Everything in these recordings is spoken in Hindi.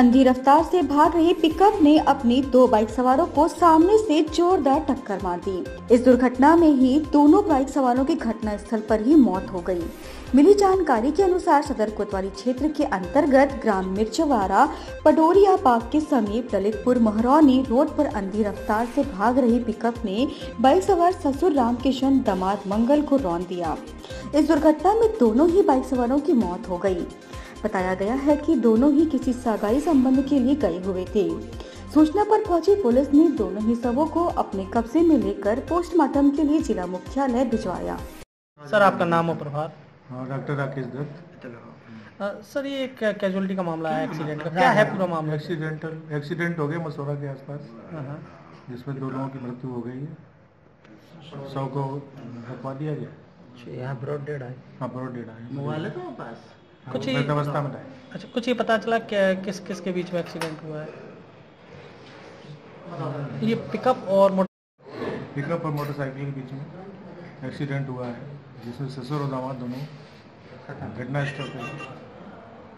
अंधी रफ्तार से भाग रही पिकअप ने अपनी दो बाइक सवारों को सामने से जोरदार टक्कर मार दी। इस दुर्घटना में ही दोनों बाइक सवारों की घटना स्थल पर ही मौत हो गई। मिली जानकारी के अनुसार सदर कोतवाली क्षेत्र के अंतर्गत ग्राम मिर्चवारा, पडोरिया बाग के समीप ललितपुर महरौनी रोड पर अंधी रफ्तार से भाग रही पिकअप ने बाइक सवार ससुर रामकिशन, दमाद मंगल को रौन दिया। इस दुर्घटना में दोनों ही बाइक सवारों की मौत हो गई। बताया गया है कि दोनों ही किसी सगाई संबंध के लिए गए हुए थे। सूचना पर पहुँची पुलिस ने दोनों ही शवों को अपने कब्जे में लेकर पोस्टमार्टम के लिए जिला मुख्यालय भिजवाया। सर आपका नाम और प्रभार? हाँ डॉक्टर राकेश दत्त। सर ये एक कैजुअलिटी का मामला है एक्सीडेंट का। क्या है पूरा मामला? एक्सीडेंटल एक्सीडेंट हो गया मसौरा के आसपास। हाँ, हाँ। जिसमें दो लोगों की मृत्यु हो गई है। सौ को रखवा दिया गया। अच्छा, यहाँ ब्रॉड डेड है हाँ बड़ो डेढ़ है मोबाइल है तुम्हारे पास। हाँ, कुछ ही- अवस्था में अच्छा कुछ ये पता चला क्या किस किस के बीच में एक्सीडेंट हुआ है? ये पिकअप और मोटर पिकअप और मोटरसाइकिल के बीच में एक्सीडेंट हुआ है जिसमें ससुर और दामाद दोनों घटना स्थल पर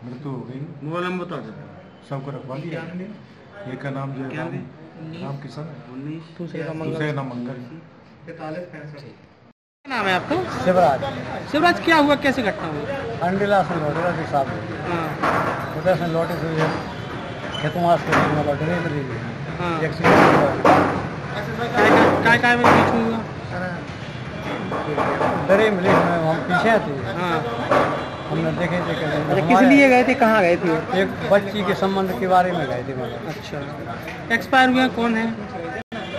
मृत्यु हो गई। मोबाइल नंबर बता दो सबको रखवा दिया। एक का नाम जो है राम किशन। है दूसरे का मंगल। दूसरे का नाम मंगल। है क्या नाम है आपका? शिवराज। शिवराज क्या हुआ? कैसे घटना हुई? अंडिला से लौटेरा के साथ हाँ। उधर से लौटे से ये खेतवास के में लौटेरे में ली हाँ। एक्सीडेंट हुआ काय काय में बीच में हुआ? डरे मिले हमें हम पीछे थे। हाँ। हमने देखे देखे अच्छा किस लिए गए थे? कहाँ गए थे? एक बच्ची के संबंध के बारे में गए थे मतलब। अच्छा। एक्सपायर हुए हैं कौन है?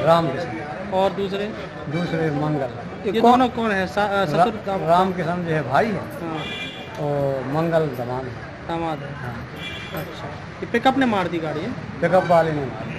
राम किशन और दूसरे? दूसरे मंगल। ये दोनों कौन है? ससुर रा, राम किशन जो है भाई है। हाँ। और मंगल दमान है। दामाद है। हाँ। अच्छा। ये पिकअप ने मार दी गाड़ी है? पिकअप वाले ने मारा